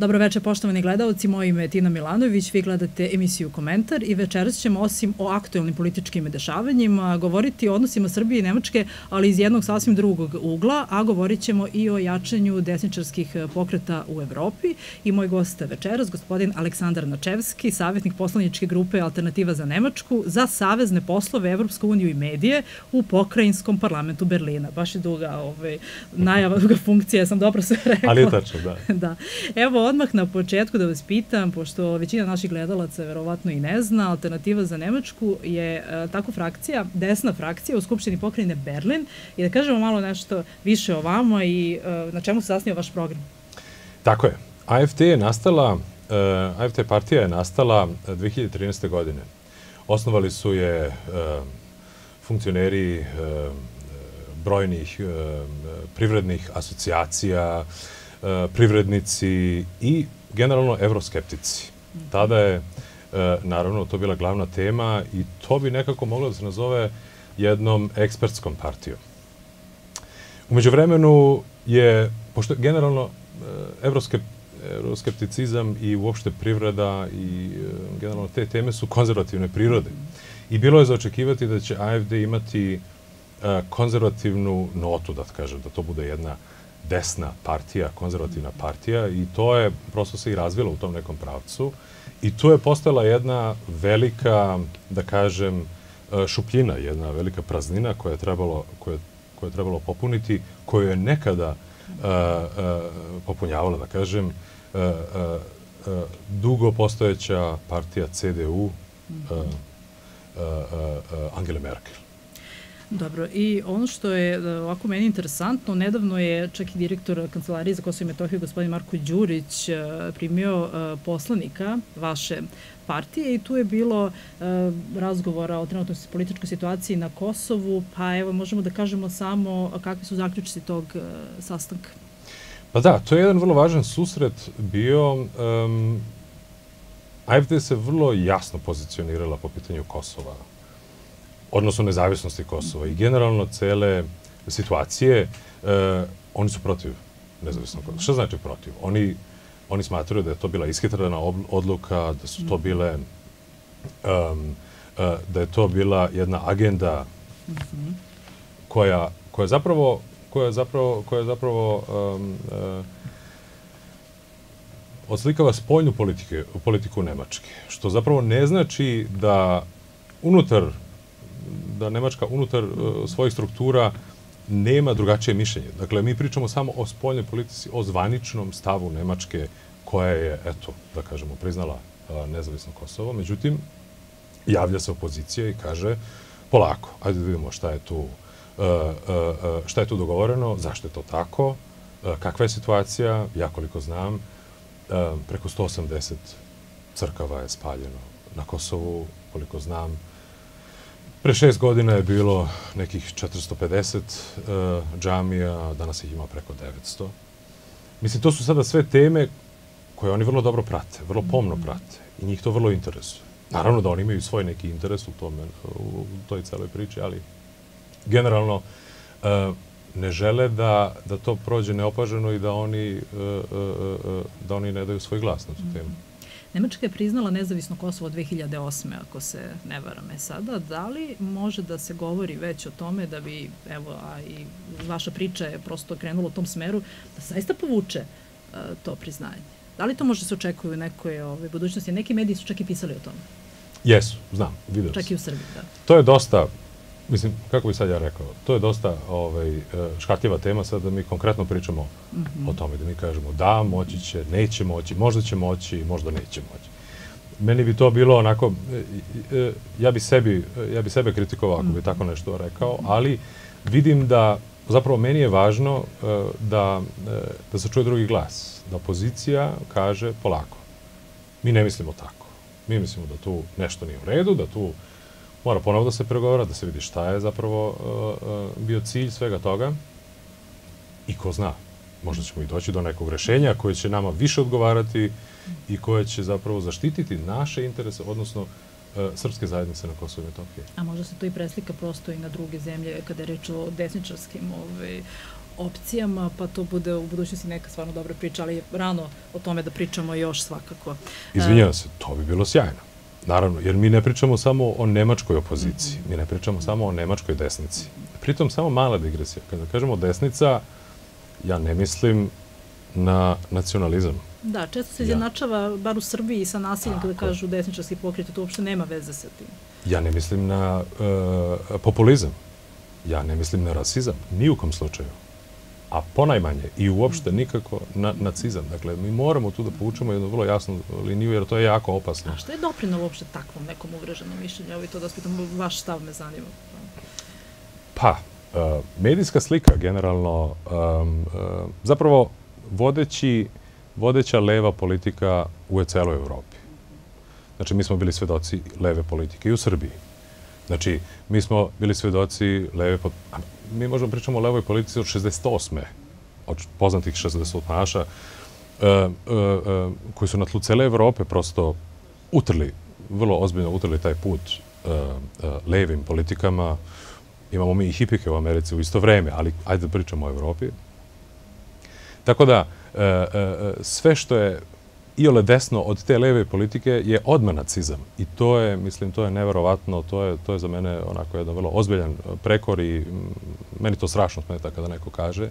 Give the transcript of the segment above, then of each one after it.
Dobro večer, poštovani gledalci. Moje ime je Tina Milanović. Vi gledate emisiju Komentar i večeras ćemo osim o aktuelnim političkim dešavanjima govoriti o odnosima Srbije i Nemačke, ali iz jednog sasvim drugog ugla, a govorit ćemo i o jačanju desničarskih pokreta u Evropi. I moj gost večeras, gospodin Aleksandar Načevski, savjetnik poslaničke grupe Alternativa za Nemačku za savezne poslove Evropsku uniju i medije u pokrajinskom parlamentu Berlina. Baš je duga ovaj, najava, duga funkcija, sam dobro sve rekla. Ali je tačno, da. da. Evo, odmah na početku da vas pitam, pošto većina naših gledalaca verovatno i ne zna, alternativa za Nemačku je e, tako frakcija, desna frakcija u Skupštini pokrajine Berlin i da kažemo malo nešto više o vama i e, na čemu se zasnije vaš program. Tako je. AFT je nastala, uh, AFT partija je nastala 2013. godine. Osnovali su je funkcioneri brojnih privrednih asocijacija, E, privrednici i generalno evroskeptici. Tada je, e, naravno, to bila glavna tema i to bi nekako moglo da se nazove jednom ekspertskom partijom. Umeđu vremenu je, pošto generalno e, evroskep, evroskepticizam i uopšte privreda i generalno te teme su konzervativne prirode. I bilo je za očekivati da će AFD imati konzervativnu notu, da kažem, da to bude jedna desna partija, konzervativna partija i to je prosto se i razvilo u tom nekom pravcu i tu je postala jedna velika, da kažem, e, šupljina, jedna velika praznina koja je trebalo, koja, koja je trebalo popuniti, koju je nekada uh, uh, popunjavala, da kažem, uh, uh, dugo postojeća partija CDU uh, uh, uh, Angele Merkel. Dobro, i ono što je e, ovako meni interesantno, nedavno je čak i direktor Kancelarije za Kosovo i Metohiju, gospodin Marko Đurić, e, primio e, poslanika vaše partije i tu je bilo razgovora o trenutnoj političkoj situaciji na Kosovu, pa evo možemo da kažemo samo kakvi su zaključci tog sastanka. Pa da, to je jedan vrlo važan susret bio. AFD se vrlo jasno pozicionirala po pitanju Kosova odnosno nezavisnosti Kosova i generalno cele situacije, e, oni su protiv nezavisnog Kosova. Šta znači protiv? Oni, oni smatraju da je to bila ishitrana odluka, da su to bile um, uh, da je to bila jedna agenda koja, koja zapravo koja zapravo, koja zapravo um, uh, odslikava spoljnu politike, politiku Nemačke, što zapravo ne znači da unutar da Nemačka unutar uh, svojih struktura nema drugačije mišljenje. Dakle, mi pričamo samo o spoljnoj politici, o zvaničnom stavu Nemačke koja je, eto, da kažemo, priznala uh, nezavisno Kosovo. Međutim, javlja se opozicija i kaže, polako, ajde da vidimo šta je tu, uh, šta je tu dogovoreno, zašto je to tako, kakva je situacija, ja koliko znam, preko 180 crkava je spaljeno na Kosovu, koliko znam, Pre šest godina je bilo nekih 450 uh, džamija, danas ih ima preko 900. Mislim, to su sada sve teme koje oni vrlo dobro prate, vrlo pomno mm. prate i njih to vrlo interesuje. Naravno da oni imaju svoj neki interes u, tome, u toj celoj priči, ali generalno uh, ne žele da, da to prođe neopaženo i da oni, uh, uh, da oni ne daju svoj glas na tu temu. Nemačka je priznala nezavisno Kosovo 2008. ako se ne varame sada. Da li može da se govori već o tome da bi, evo, a i vaša priča je prosto krenula u tom smeru, da zaista povuče uh, to priznanje? Da li to može da se očekuje u nekoj ove, budućnosti? Neki mediji su čak i pisali o tome. Jesu, znam, vidio Čak i u Srbiji, da. To je dosta mislim, kako bi sad ja rekao, to je dosta ovaj, e, škatljiva tema sad da mi konkretno pričamo mm -hmm. o tome, da mi kažemo da, moći će, neće moći, možda će moći, možda neće moći. Meni bi to bilo onako, e, e, ja bi sebi, ja bi sebe kritikovao ako bi mhm. tako nešto rekao, ali vidim da, zapravo meni je važno da, da se čuje drugi glas, da opozicija kaže polako. Mi ne mislimo tako. Mi mislimo da tu nešto nije u redu, da tu mora ponovo da se pregovara, da se vidi šta je zapravo uh, bio cilj svega toga. I ko zna, možda ćemo i doći do nekog rešenja koje će nama više odgovarati i koje će zapravo zaštititi naše interese, odnosno uh, srpske zajednice na Kosovo i Metohije. A možda se to i preslika prosto i na druge zemlje kada je reč o desničarskim ovaj, opcijama, pa to bude u budućnosti neka stvarno dobra priča, ali rano o tome da pričamo još svakako. Izvinjavam se, to bi bilo sjajno. Naravno, jer mi ne pričamo samo o nemačkoj opoziciji, mi ne pričamo samo o nemačkoj desnici. Pritom samo mala digresija. Kada kažemo desnica, ja ne mislim na nacionalizam. Da, često se izjednačava, bar u Srbiji, sa nasiljem kada kažu desničarski pokret, to uopšte nema veze sa tim. Ja ne mislim na uh, populizam. Ja ne mislim na rasizam, ni u kom slučaju. A ponajmanje i uopšte nikako na nacizam. Dakle, mi moramo tu da povučemo jednu vrlo jasnu liniju, jer to je jako opasno. A što je doprinalo uopšte takvom nekom uvreženom mišljenju? Evo i to da spitam, vaš stav me zanima. Pa, uh, medijska slika generalno, um, uh, zapravo vodeći, vodeća leva politika u celoj Evropi. Znači, mi smo bili svedoci leve politike i u Srbiji. Znači, mi smo bili svedoci leve... Mi možemo pričamo o levoj politici od 68. od poznatih 60 naša, uh, uh, uh, koji su na tlu cele Evrope prosto utrli, vrlo ozbiljno utrli taj put levim politikama. Imamo mi i hipike u Americi u isto vreme, ali ajde da pričamo o Evropi. Tako da, sve što je iole desno od te leve politike je odmah nacizam. I to je, mislim, to je neverovatno, to je, to je za mene onako jedan vrlo ozbiljan prekor i meni to strašno smeta kada neko kaže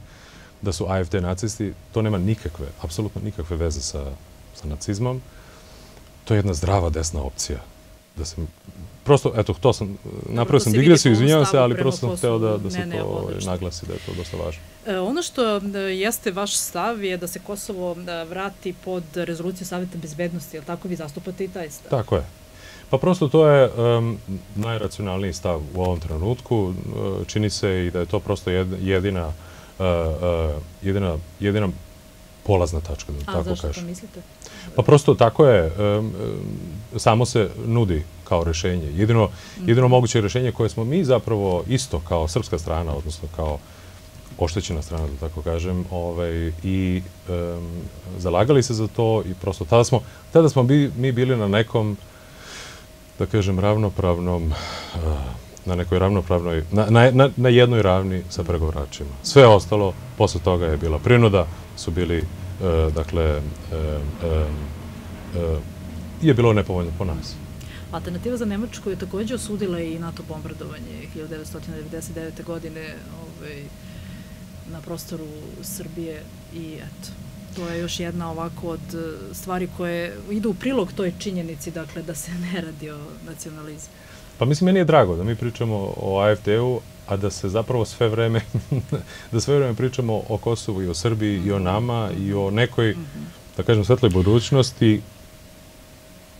da su AFD nacisti. To nema nikakve, apsolutno nikakve veze sa, sa nacizmom. To je jedna zdrava desna opcija. Da se prosto, eto, to sam, napravio sam digresiju, izvinjavam se, ali prosto sam hteo da, da se ne, to ovaj, naglasi, da je to dosta važno. E, ono što e, jeste vaš stav je da se Kosovo e, vrati pod rezoluciju Saveta bezbednosti, je li tako vi zastupate i taj stav? Tako je. Pa prosto to je um, najracionalniji stav u ovom trenutku. Čini se i da je to prosto jedina, uh, uh, jedina, jedina polazna tačka, da A, tako kažem. A zašto to mislite? Pa prosto tako je, um, samo se nudi kao rešenje. Jedino, jedino moguće rešenje koje smo mi zapravo isto kao srpska strana, odnosno kao oštećena strana, da tako kažem, ovaj, i um, zalagali se za to i prosto tada smo, tada smo bi, mi bili na nekom, da kažem, ravnopravnom, uh, na nekoj ravnopravnoj, na, na, na, jednoj ravni sa pregovaračima. Sve ostalo, posle toga je bila prinuda, su bili, uh, dakle, uh, je bilo nepovoljno po nas. Alternativa za Nemačku je takođe osudila i NATO bombardovanje 1999. godine ovaj, na prostoru Srbije i eto, to je još jedna ovako od eh, stvari koje idu u prilog toj činjenici, dakle, da se ne radi o nacionalizmu. Pa mislim, meni je drago da mi pričamo o AFD-u, a da se zapravo sve vreme, da sve vreme pričamo o Kosovu i o Srbiji i o nama i o nekoj, mhm. da kažem, svetloj budućnosti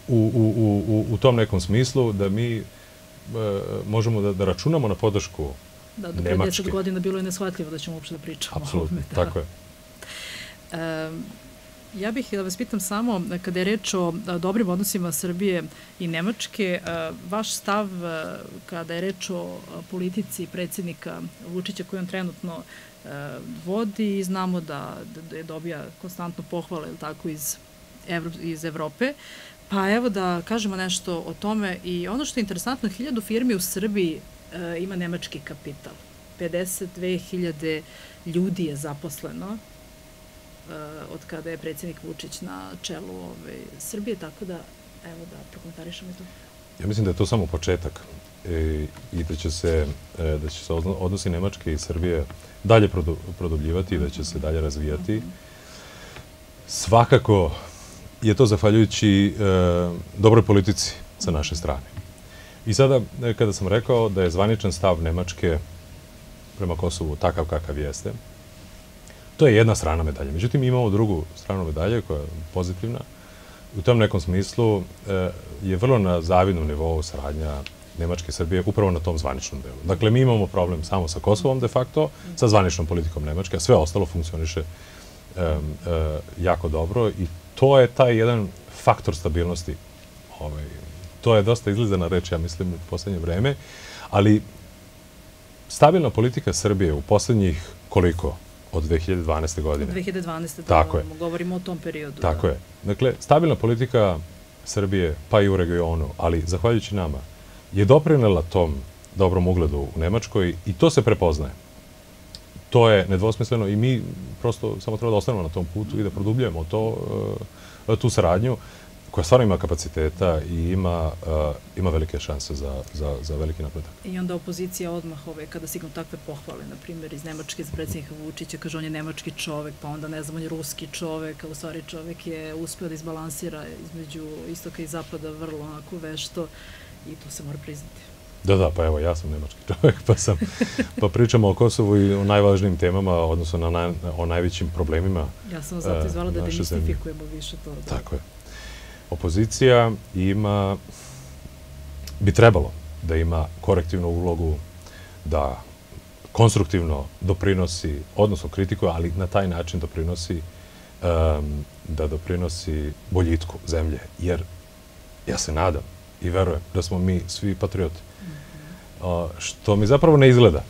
u, u, u, u tom nekom smislu da mi e, možemo da, da računamo na podršku Da, do 50 godina bilo je neshvatljivo da ćemo uopšte da pričamo Absolutno, o ovome. Da. tako je. E, ja bih da vas pitam samo, kada je reč o dobrim odnosima Srbije i Nemačke, vaš stav kada je reč o politici predsjednika Vučića koju on trenutno vodi i znamo da, da je dobija konstantno pohvale tako, iz, Evro, iz Evrope. Pa evo da kažemo nešto o tome i ono što je interesantno, hiljadu firmi u Srbiji e, ima nemački kapital. 52.000 ljudi je zaposleno e, od kada je predsjednik Vučić na čelu ove Srbije, tako da evo da prokomentarišemo to. Ja mislim da je to samo početak e, i da će se, e, da će se odnosi Nemačke i Srbije dalje produ, produbljivati i da će se dalje razvijati. Svakako je to zahvaljujući e, dobroj politici sa naše strane. I sada, e, kada sam rekao da je zvaničan stav Nemačke prema Kosovu takav kakav jeste, to je jedna strana medalje. Međutim, imamo drugu stranu medalje koja je pozitivna. U tom nekom smislu e, je vrlo na zavidnom nivou saradnja Nemačke i Srbije upravo na tom zvaničnom delu. Dakle, mi imamo problem samo sa Kosovom de facto, sa zvaničnom politikom Nemačke, a sve ostalo funkcioniše jako dobro i to je taj jedan faktor stabilnosti. Ovaj, to je dosta izlizana reč, ja mislim, u poslednje vreme, ali stabilna politika Srbije u poslednjih koliko? Od 2012. godine. Od 2012. Da, Tako je. govorimo o tom periodu. Tako da. je. Dakle, stabilna politika Srbije, pa i u regionu, ali zahvaljujući nama, je doprinela tom dobrom ugledu u Nemačkoj i to se prepoznaje. To je nedvosmisleno i mi prosto samo treba da ostanemo na tom putu i da produbljujemo to, e, tu saradnju koja stvarno ima kapaciteta i ima, uh, ima velike šanse za, za, za veliki napredak. I onda opozicija odmah ove, kada signu takve pohvale, na primjer iz Nemačke, iz predsjednika Vučića, kaže on je nemački čovek, pa onda ne znam, on je ruski čovek, a u stvari čovek je uspeo da izbalansira između istoka i zapada vrlo onako vešto i to se mora priznati. Da, da, pa evo, ja sam nemački čovjek, pa sam, pa pričamo o Kosovu i o najvažnijim temama, odnosno na naj, o najvećim problemima Ja sam zato izvala da demistifikujemo više to. Da. Tako je opozicija ima, bi trebalo da ima korektivnu ulogu, da konstruktivno doprinosi, odnosno kritikuje, ali na taj način doprinosi um, da doprinosi boljitku zemlje. Jer ja se nadam i verujem da smo mi svi patrioti. Uh, što mi zapravo ne izgleda.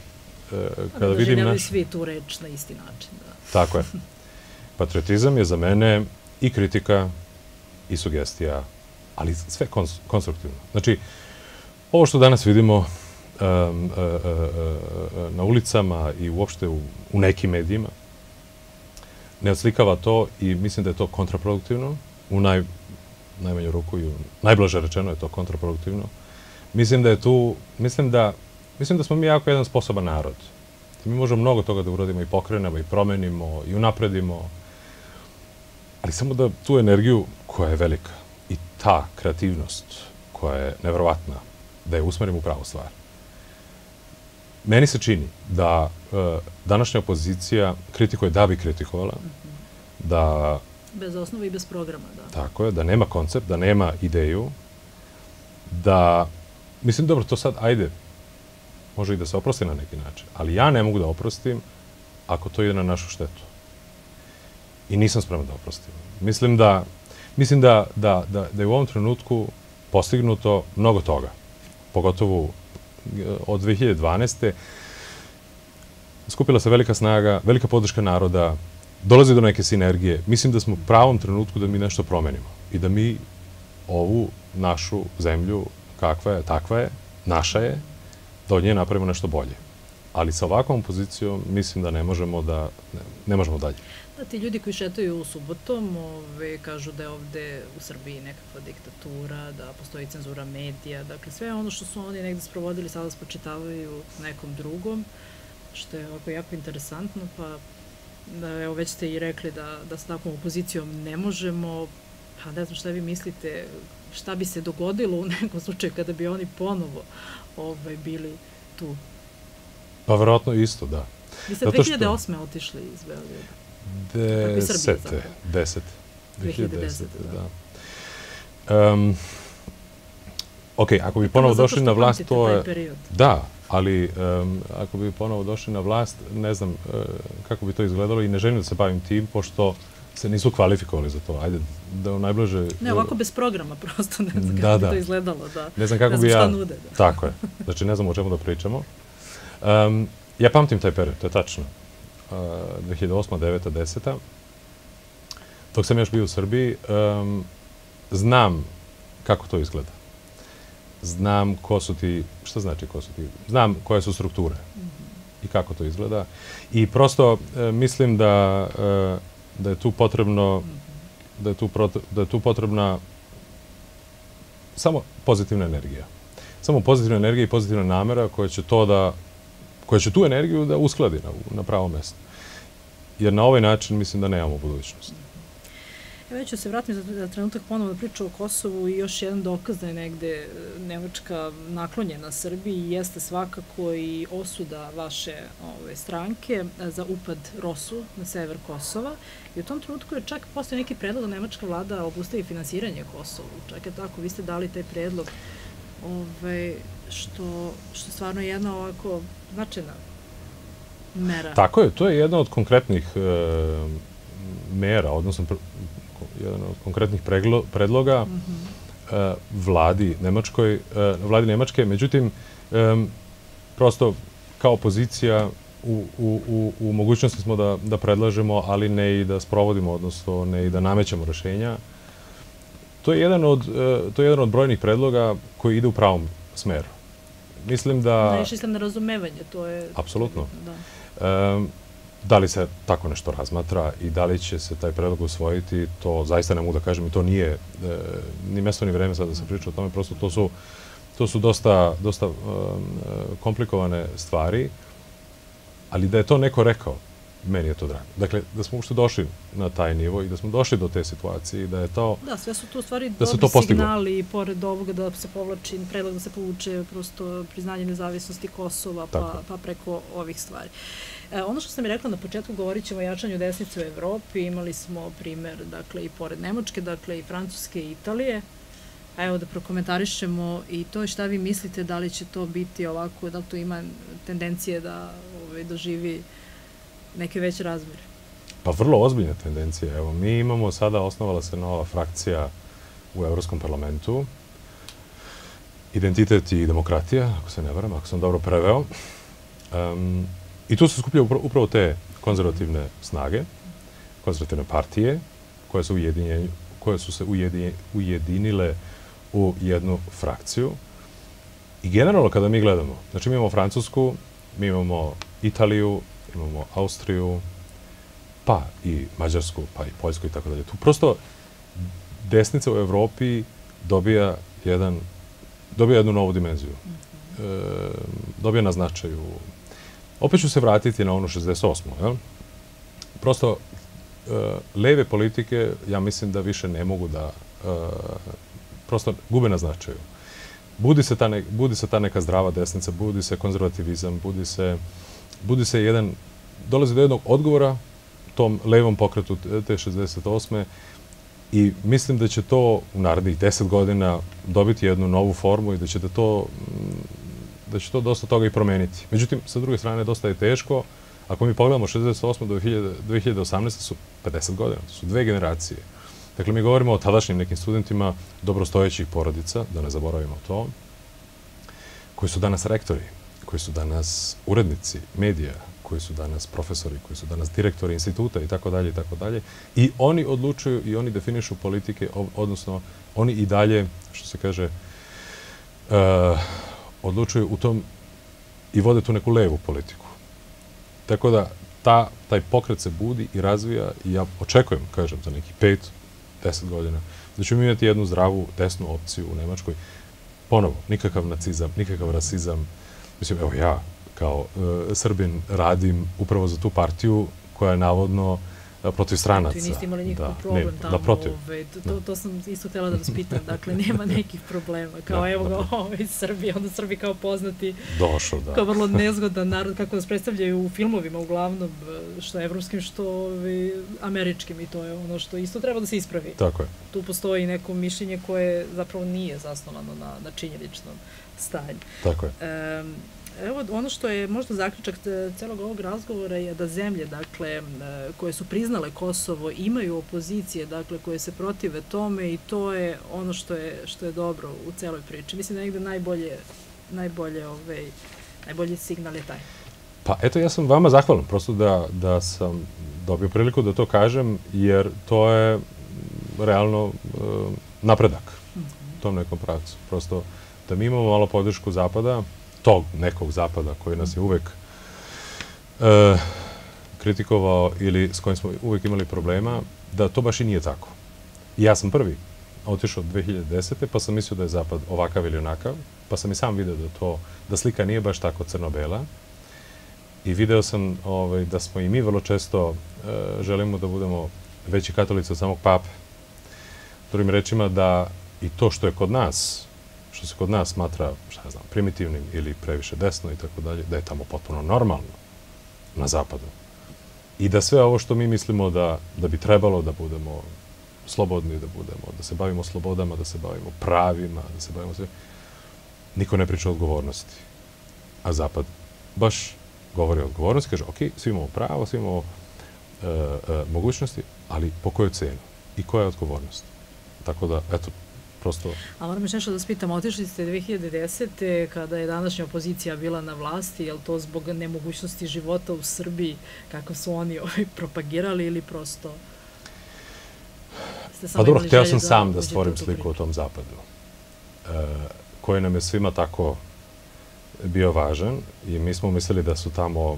Uh, kada da vidim naš... svi tu reč na isti način. Da. Tako je. Patriotizam je za mene i kritika i sugestija, ali sve kons konstruktivno. Znači, ovo što danas vidimo um, uh, uh, uh, na ulicama i uopšte u, u nekim medijima, ne odslikava to i mislim da je to kontraproduktivno, u naj, najmanju ruku i najblaže rečeno je to kontraproduktivno. Mislim da je tu, mislim da, mislim da smo mi jako jedan sposoban narod. Mi možemo mnogo toga da uradimo i pokrenemo i promenimo i unapredimo, ali samo da tu energiju koja je velika i ta kreativnost koja je nevrovatna, da je usmerimo u pravu stvar. Meni se čini da e, današnja opozicija kritikuje da bi kritikovala, da... Bez osnova i bez programa, da. Tako je, da nema koncept, da nema ideju, da... Mislim, dobro, to sad, ajde, može i da se oprosti na neki način, ali ja ne mogu da oprostim ako to ide na našu štetu. I nisam spreman da oprostim. Mislim da Mislim da, da, da, da je u ovom trenutku postignuto mnogo toga. Pogotovo eh, od 2012. Skupila se velika snaga, velika podrška naroda, dolazi do neke sinergije. Mislim da smo u pravom trenutku da mi nešto promenimo i da mi ovu našu zemlju, kakva je, takva je, naša je, da od nje napravimo nešto bolje. Ali sa ovakvom pozicijom mislim da ne možemo da, ne, ne možemo dalje. Da, ti ljudi koji šetaju u subotom ove, kažu da je ovde u Srbiji nekakva diktatura, da postoji cenzura medija, dakle sve ono što su oni negde sprovodili sada spočitavaju nekom drugom, što je ovako jako interesantno, pa da, evo već ste i rekli da, da sa takvom opozicijom ne možemo, pa ne znam šta vi mislite, šta bi se dogodilo u nekom slučaju kada bi oni ponovo ovaj, bili tu? Pa verovatno isto, da. Vi ste 2008. Što... otišli iz Beograda. Desete. Deset. 2010. Da. da. Um, ok, ako bi ponovo došli na vlast, to je... Da, ali um, ako bi ponovo došli na vlast, ne znam uh, kako bi to izgledalo i ne želim da se bavim tim, pošto se nisu kvalifikovali za to. Ajde, da u najbliže... Ne, ovako bez programa prosto, ne znam da, kako da. bi to izgledalo. Da, ne znam kako ne znam bi ja... Nude, da. Tako je. Znači, ne znam o čemu da pričamo. Um, ja pamtim taj period, to je tačno. 2008. 9. 10. Dok sam još bio u Srbiji, um, znam kako to izgleda. Znam ko su ti, šta znači ko su ti, znam koje su strukture i kako to izgleda. I prosto e, mislim da, e, da je tu potrebno, da je tu, da je tu potrebna samo pozitivna energija. Samo pozitivna energija i pozitivna namera koja će to da koja će tu energiju da uskladi na, na pravo mesto. Jer na ovaj način mislim da nemamo budućnost. Evo ću se vratiti za, za trenutak ponovo da priča o Kosovu i još jedan dokaz da je negde e, Nemačka naklonjena Srbiji jeste svakako i osuda vaše ove, stranke e, za upad Rosu na sever Kosova. I u tom trenutku je čak postoje neki predlog da Nemačka vlada obustavi finansiranje Kosovu. Čak je tako, vi ste dali taj predlog ove, što, što stvarno je jedna ovako značajna mera. Tako je, to je jedna od konkretnih e, mera, odnosno jedan od konkretnih preglo, predloga mm -hmm. e, vladi Nemačkoj, e, vladi Nemačke, međutim, prosto kao opozicija u, u, u, u mogućnosti smo da, da predlažemo, ali ne i da sprovodimo, odnosno ne i da namećemo rešenja. To je jedan od, e, to je jedan od brojnih predloga koji ide u pravom smeru. Mislim da... Naišli ste na razumevanje, to je... Apsolutno. Da. Um, Da li se tako nešto razmatra i da li će se taj predlog usvojiti, to zaista ne mogu da kažem i to nije e, ni mesto ni vreme sad da se priča o tome, prosto to su, to su dosta, dosta e, komplikovane stvari, ali da je to neko rekao, meni je to drago. Dakle, da smo uopšte došli na taj nivo i da smo došli do te situacije i da je to Da, sve su to stvari da dobri signali i pored ovoga da se povlači, predlog da se povuče prosto priznanje nezavisnosti Kosova pa, pa preko ovih stvari. E, ono što sam i rekla na početku, govorit ćemo o jačanju desnice u Evropi, imali smo primer, dakle, i pored Nemačke, dakle, i Francuske i Italije, a evo da prokomentarišemo i to šta vi mislite, da li će to biti ovako, da li to ima tendencije da ovaj, doživi neke veće razmere? Pa vrlo ozbiljne tendencije. Evo, mi imamo sada, osnovala se nova frakcija u Evropskom parlamentu, identitet i demokratija, ako se ne varam, ako sam dobro preveo. Um, I tu se skupljaju upravo te konzervativne snage, konzervativne partije, koje su, koje su se ujedinile u jednu frakciju. I generalno kada mi gledamo, znači mi imamo Francusku, mi imamo Italiju, imamo Austriju, pa i Mađarsku, pa i Poljsku i tako dalje. Tu prosto desnica u Evropi dobija jedan dobija jednu novu dimenziju. E, dobija na značaju. Opet ću se vratiti na onu 68. Jel? Prosto, e, leve politike, ja mislim da više ne mogu da e, prosto gube na značaju. Budi se, ta ne, budi se ta neka zdrava desnica, budi se konzervativizam, budi se budi se jedan, dolazi do jednog odgovora tom levom pokretu te 68. I mislim da će to u narednih deset godina dobiti jednu novu formu i da će da to da će to dosta toga i promeniti. Međutim, sa druge strane, dosta je teško. Ako mi pogledamo 68. do 2018. su 50 godina, su dve generacije. Dakle, mi govorimo o tadašnjim nekim studentima dobrostojećih porodica, da ne zaboravimo to, koji su danas rektori, koji su danas urednici medija, koji su danas profesori, koji su danas direktori instituta i tako dalje i tako dalje. I oni odlučuju i oni definišu politike, odnosno oni i dalje, što se kaže, uh, odlučuju u tom i vode tu neku levu politiku. Tako da ta, taj pokret se budi i razvija i ja očekujem, kažem, za neki pet, deset godina, da ćemo imati jednu zdravu desnu opciju u Nemačkoj. Ponovo, nikakav nacizam, nikakav rasizam, mislim, evo ja kao uh, Srbin radim upravo za tu partiju koja je navodno e, protiv stranaca. Ti niste imali nikakav da, problem ne, tamo. Da, protiv. Ove, to, to, to sam isto htjela da vas pitam. Dakle, nema nekih problema. Kao da, evo ga ovo iz Srbije, onda Srbi kao poznati. Došao, da. Kao vrlo nezgodan narod, kako nas predstavljaju u filmovima, uglavnom, e, što evropskim, što ove, američkim i to je ono što isto treba da se ispravi. Tako je. Tu postoji neko mišljenje koje zapravo nije zasnovano na, na činjeničnom stanju. Tako je. Um, Evo, ono što je možda zaključak celog ovog razgovora je da zemlje, dakle, koje su priznale Kosovo, imaju opozicije, dakle, koje se protive tome i to je ono što je, što je dobro u celoj priči. Mislim da negde najbolje, najbolje, ovaj, najbolji signal je taj. Pa eto, ja sam vama zahvalan, prosto da, da sam dobio priliku da to kažem, jer to je realno uh, napredak mm -hmm. u tom nekom pravcu. Prosto da mi imamo malo podršku Zapada, tog nekog zapada koji nas je uvek e, kritikovao ili s kojim smo uvek imali problema, da to baš i nije tako. I ja sam prvi otišao 2010. pa sam mislio da je zapad ovakav ili onakav, pa sam i sam video da to, da slika nije baš tako crno-bela. I video sam ovaj, da smo i mi vrlo često e, želimo da budemo veći katolici od samog pape. Drugim rečima da i to što je kod nas što se kod nas smatra, šta ja znam, primitivnim ili previše desno i tako dalje, da je tamo potpuno normalno na zapadu. I da sve ovo što mi mislimo da, da bi trebalo da budemo slobodni, da budemo, da se bavimo slobodama, da se bavimo pravima, da se bavimo sve, niko ne priča o odgovornosti. A zapad baš govori o odgovornosti, kaže, ok, svi imamo pravo, svi imamo uh, uh, mogućnosti, ali po kojoj cenu i koja je odgovornost? Tako da, eto, prosto... A moram još nešto da spitam, otišli ste 2010. kada je današnja opozicija bila na vlasti, je li to zbog nemogućnosti života u Srbiji, kako su oni ovaj propagirali ili prosto... Pa dobro, hteo sam da sam da stvorim sliku o tom zapadu, e, koji nam je svima tako bio važan i mi smo mislili da su tamo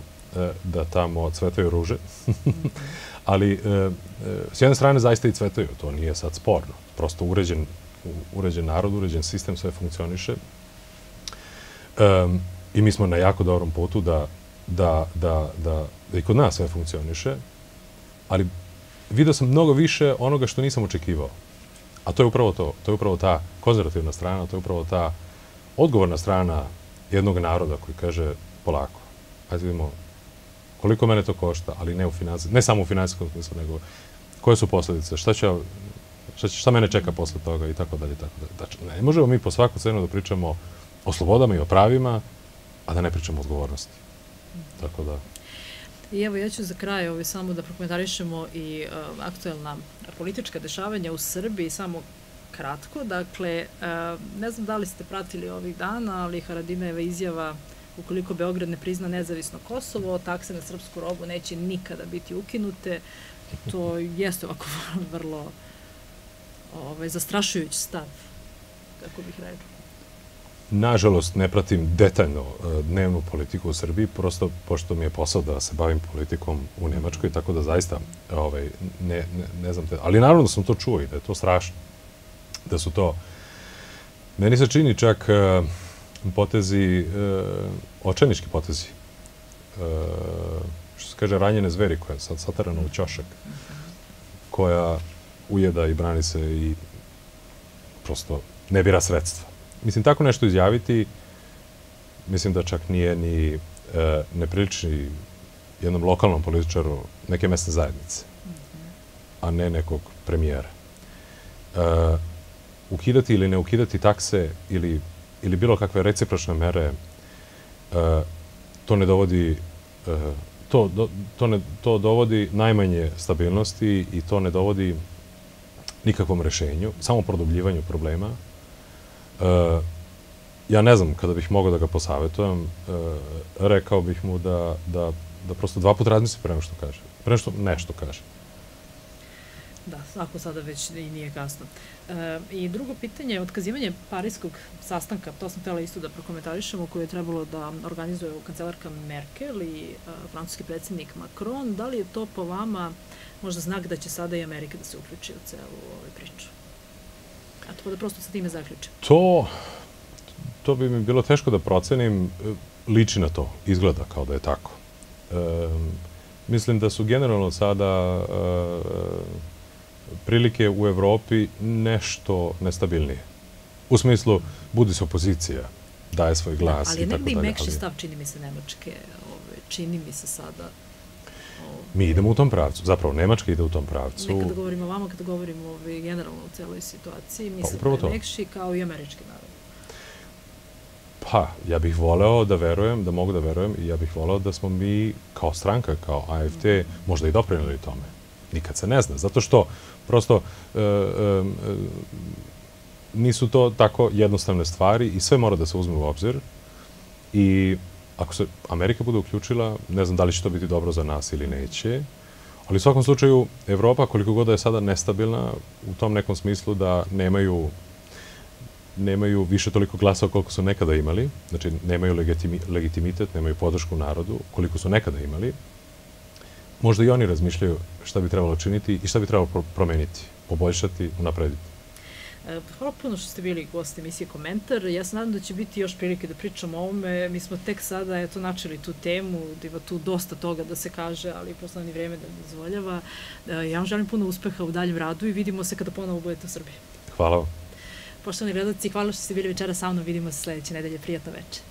da tamo cvetaju ruže. Ali s jedne strane zaista i cvetaju, to nije sad sporno. Prosto uređen, uređen narod, uređen sistem, sve funkcioniše. I mi smo na jako dobrom putu da, da, da, da, da i kod nas sve funkcioniše, ali vidio sam mnogo više onoga što nisam očekivao. A to je upravo to. To je upravo ta konzervativna strana, to je upravo ta odgovorna strana jednog naroda koji kaže polako, ajde vidimo koliko mene to košta, ali ne u ne samo u finansijskom smislu, nego koje su posledice, šta će, šta, će, šta mene čeka posle toga i tako dalje, tako dalje. Znači, ne možemo mi po svaku cenu da pričamo o slobodama i o pravima, a da ne pričamo o odgovornosti. Tako da... I evo, ja ću za kraj ovaj, samo da prokomentarišemo i uh, aktuelna politička dešavanja u Srbiji, samo kratko. Dakle, uh, ne znam da li ste pratili ovih dana, ali Haradinajeva izjava ukoliko Beograd ne prizna nezavisno Kosovo, takse na srpsku robu neće nikada biti ukinute. To jeste ovako vrlo ovaj, zastrašujući stav, kako bih rekao. Nažalost, ne pratim detaljno uh, dnevnu politiku u Srbiji, prosto pošto mi je posao da se bavim politikom u Nemačkoj, tako da zaista ovaj, ne, ne, ne znam te... Ali naravno da sam to čuo i da je to strašno. Da su to... Meni se čini čak uh, potezi, uh, očajnički potezi. Što se kaže, ranjene zveri koja je sad satarana u ćošak, koja ujeda i brani se i prosto ne bira sredstva. Mislim, tako nešto izjaviti, mislim da čak nije ni e, jednom lokalnom političaru neke mesne zajednice, a ne nekog premijera. E, ukidati ili ne ukidati takse ili, ili bilo kakve recipročne mere, e, to ne dovodi e, to, do, to, ne, to dovodi najmanje stabilnosti i to ne dovodi nikakvom rešenju, samo produbljivanju problema. E, ja ne znam, kada bih mogao da ga posavetujem, e, rekao bih mu da, da, da prosto dva put razmisli pre nego što kaže. Pre što nešto kaže. Da, ako sada već i nije kasno. E, I drugo pitanje je otkazivanje parijskog sastanka, to sam htela isto da prokomentarišemo, koje je trebalo da organizuje kancelarka Merkel i e, francuski predsednik Macron. Da li je to po vama možda znak da će sada i Amerika da se uključi u celu ovu priču? A to da prosto sa time zaključim. To, to bi mi bilo teško da procenim. Liči na to, izgleda kao da je tako. E, mislim da su generalno sada e, prilike u Evropi nešto nestabilnije. U smislu, budi se opozicija, daje svoj glas i tako dalje. Ali negde i mekši stav, čini mi se, Nemačke, ove, čini mi se sada Mi idemo u tom pravcu. Zapravo, Nemačka ide u tom pravcu. Ne kada govorimo o vama, kada govorimo o generalno u celoj situaciji, mislim pa, da je mekši kao i američki narod. Pa, ja bih voleo da verujem, da mogu da verujem i ja bih voleo da smo mi kao stranka, kao AFT, mm. možda i doprinili tome. Nikad se ne zna, zato što prosto e, e, nisu to tako jednostavne stvari i sve mora da se uzme u obzir i ako se Amerika bude uključila, ne znam da li će to biti dobro za nas ili neće, ali u svakom slučaju Evropa, koliko god da je sada nestabilna, u tom nekom smislu da nemaju nemaju više toliko glasa koliko su nekada imali, znači nemaju legitimi, legitimitet, nemaju podršku narodu koliko su nekada imali, možda i oni razmišljaju šta bi trebalo činiti i šta bi trebalo promeniti, poboljšati, unaprediti. E, hvala puno što ste bili gost emisije Komentar. Ja se nadam da će biti još prilike da pričamo o ovome. Mi smo tek sada eto, načeli tu temu, da ima tu dosta toga da se kaže, ali poslednje vreme da ne dozvoljava. E, ja vam želim puno uspeha u daljem radu i vidimo se kada ponovo budete u Srbiji. Hvala vam. Poštovani gledalci, hvala što ste bili večera sa mnom. Vidimo se sledeće nedelje. Prijatno večer.